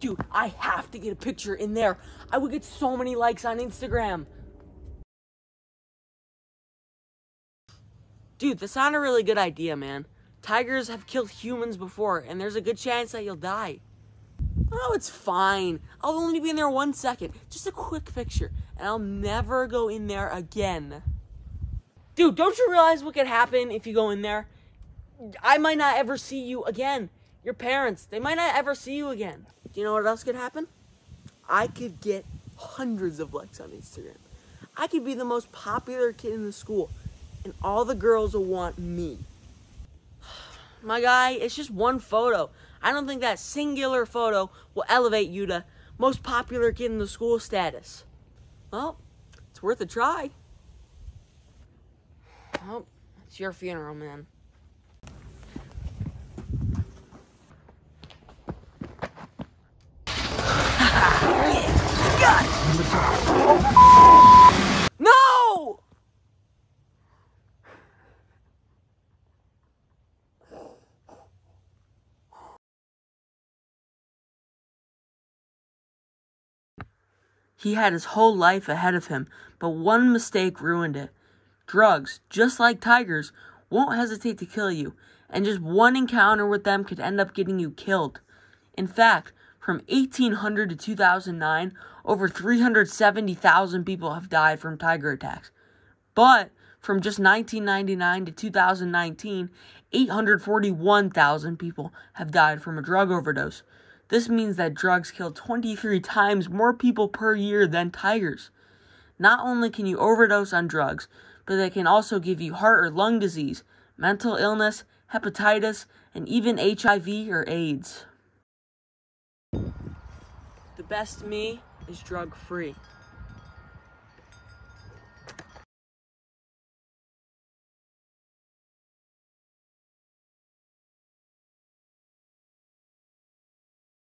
Dude, I have to get a picture in there. I would get so many likes on Instagram. Dude, that's not a really good idea, man. Tigers have killed humans before, and there's a good chance that you'll die. Oh, it's fine. I'll only be in there one second. Just a quick picture, and I'll never go in there again. Dude, don't you realize what could happen if you go in there? I might not ever see you again. Your parents, they might not ever see you again. Do you know what else could happen? I could get hundreds of likes on Instagram. I could be the most popular kid in the school, and all the girls will want me. My guy, it's just one photo. I don't think that singular photo will elevate you to most popular kid in the school status. Well, it's worth a try. Well, it's your funeral, man. No! He had his whole life ahead of him, but one mistake ruined it. Drugs, just like tigers, won't hesitate to kill you, and just one encounter with them could end up getting you killed. In fact, from 1800 to 2009, over 370,000 people have died from tiger attacks. But from just 1999 to 2019, 841,000 people have died from a drug overdose. This means that drugs kill 23 times more people per year than tigers. Not only can you overdose on drugs, but they can also give you heart or lung disease, mental illness, hepatitis, and even HIV or AIDS. Best me is drug free.